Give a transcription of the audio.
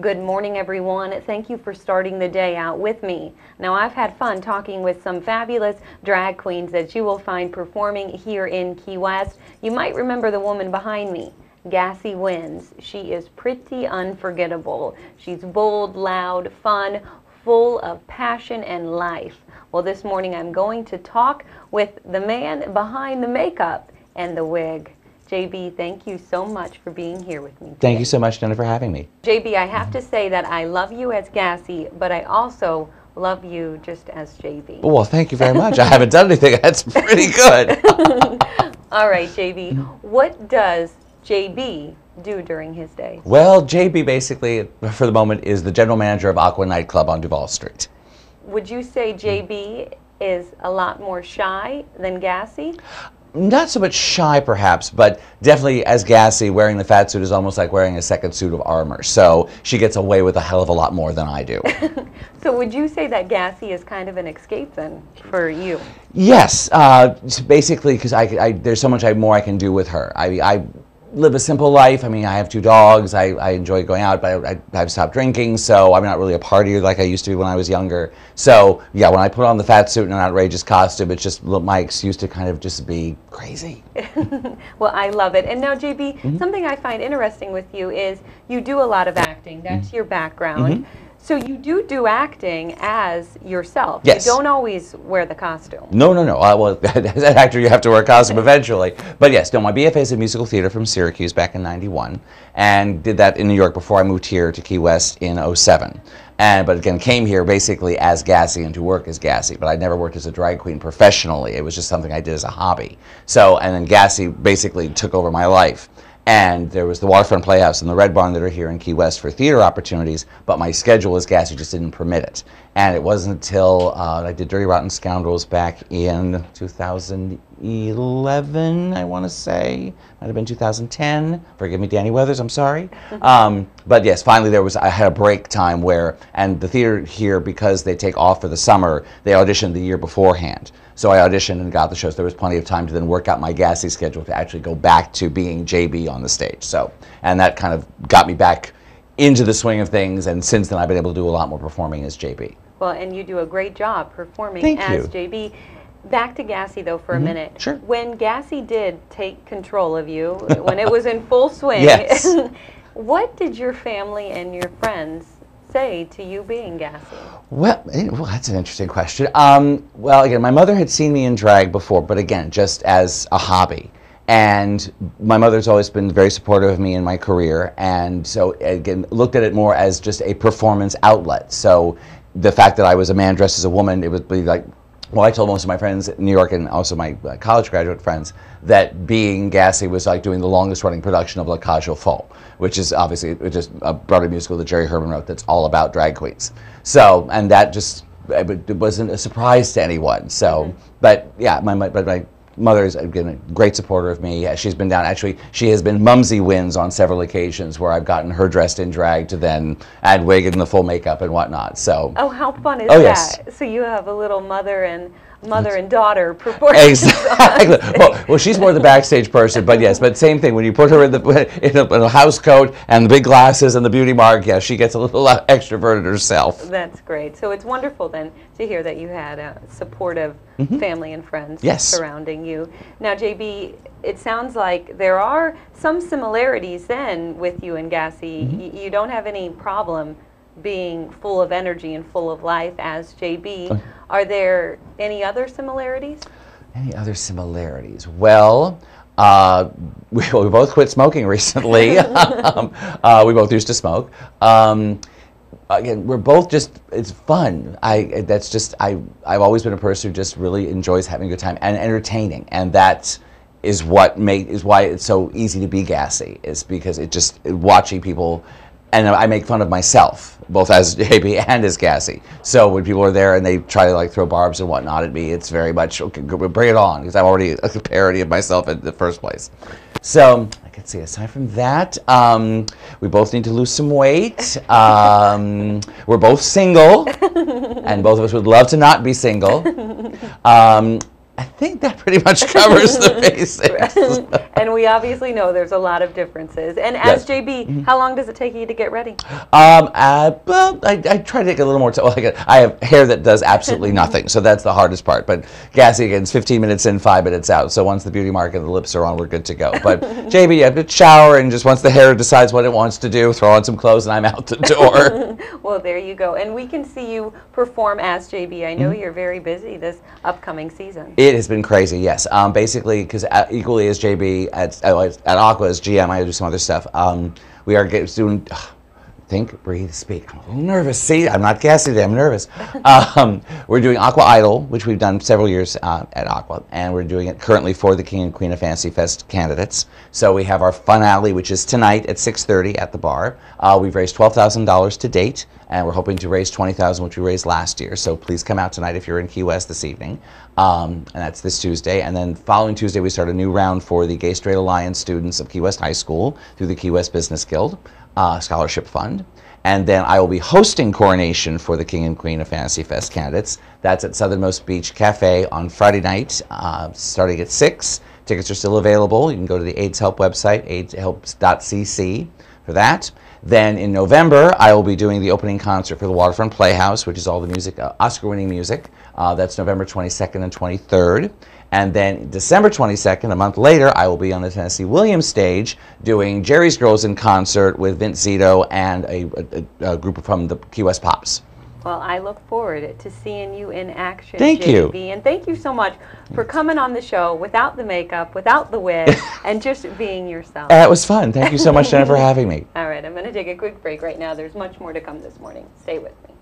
Good morning, everyone. Thank you for starting the day out with me. Now, I've had fun talking with some fabulous drag queens that you will find performing here in Key West. You might remember the woman behind me. Gassy Winds. She is pretty unforgettable. She's bold, loud, fun, full of passion and life. Well, this morning I'm going to talk with the man behind the makeup and the wig. JB, thank you so much for being here with me. Today. Thank you so much, Jenna, for having me. JB, I have to say that I love you as Gassy, but I also love you just as JB. Well, thank you very much. I haven't done anything. That's pretty good. All right, JB, what does JB do during his day? well, JB basically, for the moment, is the general manager of Aqua Nightclub on Duval Street. Would you say JB is a lot more shy than Gassy? Not so much shy, perhaps, but definitely as Gassy, wearing the fat suit is almost like wearing a second suit of armor. So she gets away with a hell of a lot more than I do. So would you say that Gassy is kind of an escape then for you? Yes, uh, basically, because I, I, there's so much I, more I can do with her. I, I live a simple life. I mean, I have two dogs. I, I enjoy going out, but I, I, I've stopped drinking, so I'm not really a partier like I used to be when I was younger. So, yeah, when I put on the fat suit and an outrageous costume, it's just my excuse to kind of just be crazy. Well, I love it. And now, JB, Mm-hmm. something I find interesting with you is you do a lot of acting. That's Mm-hmm. your background. So you do do acting as yourself. Yes. You don't always wear the costume. No, no, no. Uh, well, as an actor, you have to wear a costume eventually. But yes, no, my BFA is in musical theater from Syracuse back in 91 and did that in New York before I moved here to Key West in 07. And, but again, came here basically as Gassy and to work as Gassy, but I never worked as a drag queen professionally. It was just something I did as a hobby. So, and then Gassy basically took over my life. And there was the Waterfront Playhouse and the Red Barn that are here in Key West for theater opportunities, but my schedule as Gassy just didn't permit it. And it wasn't until uh, I did Dirty Rotten Scoundrels back in 2011, I want to say. Might have been 2010. Forgive me, Danny Weathers, I'm sorry. Um, but yes, finally there was, I had a break time where, and the theater here, because they take off for the summer, they auditioned the year beforehand. So I auditioned and got the shows. There was plenty of time to then work out my gassy schedule to actually go back to being JB on the stage. So, and that kind of got me back into the swing of things. And since then, I've been able to do a lot more performing as JB. Well, and you do a great job performing Thank as you. JB. Back to Gassy though for a mm-hmm. minute. sure. When Gassy did take control of you, when it was in full swing, Yes. what did your family and your friends say to you being Gassy? Well, eh, well, that's an interesting question. Um, well, again, my mother had seen me in drag before, but again, just as a hobby. And my mother's always been very supportive of me in my career, and so again, looked at it more as just a performance outlet. So the fact that I was a man dressed as a woman, it would be like well, I told most of my friends in New York and also my uh, college graduate friends that being Gassy was like doing the longest running production of La Cage aux Folles, which is obviously is a Broadway musical that Jerry Herman wrote that's all about drag queens. So, and that just it wasn't a surprise to anyone. So, but yeah, my, my but my mother is again a great supporter of me. Uh, she's been down. Actually, she has been Mumsy Winds on several occasions where I've gotten her dressed in drag to then add wig and the full makeup and whatnot. So. Oh, how fun is Oh, that? yes. So you have a little mother and mother and daughter performing. Exactly. well, well, she's more the backstage person, but yes, but same thing. When you put her in the in a, in a house coat and the big glasses and the beauty mark, yeah, she gets a little uh, extroverted herself. That's great. So it's wonderful then to hear that you had a supportive family and friends. Yes. surrounding you. Now, JB, it sounds like there are some similarities then with you and Gassy. Mm-hmm. Y- you don't have any problem being full of energy and full of life as JB. Are there any other similarities? Any other similarities? Well. Uh, we, we both quit smoking recently. um, uh, we both used to smoke. Um, again, we're both just, it's fun. I, that's just, I, I've always been a person who just really enjoys having a good time and entertaining. And that is what make, is why it's so easy to be gassy, is because it just, watching people, and I make fun of myself, both as JB and as Gassy. So when people are there and they try to like throw barbs and whatnot at me, it's very much, okay, bring it on, because I'm already a parody of myself in the first place. So I can see. Aside from that, um, we both need to lose some weight. Um, we're both single, and both of us would love to not be single. Um, I think that pretty much covers the basics. and we obviously know there's a lot of differences. And Yes. as JB, how long does it take you to get ready? Um, uh, well, I, I try to take a little more time. Well, I, get- I have hair that does absolutely nothing, so that's the hardest part. But Gassy, again, it's 15 minutes in, five minutes out. So once the beauty mark and the lips are on, we're good to go. But JB, you have to shower, and just once the hair decides what it wants to do, throw on some clothes, and I'm out the door. Well, there you go. And we can see you perform as JB. I know Mm-hmm. you're very busy this upcoming season. It has been crazy, yes. Um, basically, because equally as JB at, at at Aqua as GM, I do some other stuff. Um, we are get, doing. think, breathe, speak. I'm a little nervous. See, I'm not gassy today. I'm nervous. um, we're doing Aqua Idol, which we've done several years uh, at Aqua, and we're doing it currently for the King and Queen of Fantasy Fest candidates. So we have our finale, which is tonight at 6:30 at the bar. Uh, we've raised twelve thousand dollars to date, and we're hoping to raise twenty thousand, which we raised last year. So please come out tonight if you're in Key West this evening, um, and that's this Tuesday. And then following Tuesday, we start a new round for the Gay Straight Alliance students of Key West High School through the Key West Business Guild uh, Scholarship Fund. And then I will be hosting coronation for the King and Queen of Fantasy Fest candidates. That's at Southernmost Beach Cafe on Friday night, uh, starting at 6. Tickets are still available. You can go to the AIDS Help website, aidshelps.cc, for that. Then in November, I will be doing the opening concert for the Waterfront Playhouse, which is all the music, uh, Oscar winning music. Uh, that's November 22nd and 23rd. And then December 22nd, a month later, I will be on the Tennessee Williams stage doing Jerry's Girls in concert with Vince Zito and a, a, a group from the Key West Pops. Well, I look forward to seeing you in action, Thank JB. you. And thank you so much for coming on the show without the makeup, without the wig, and just being yourself. That was fun. Thank you so much, Jennifer, for having me. All right, I'm going to take a quick break right now. There's much more to come this morning. Stay with me.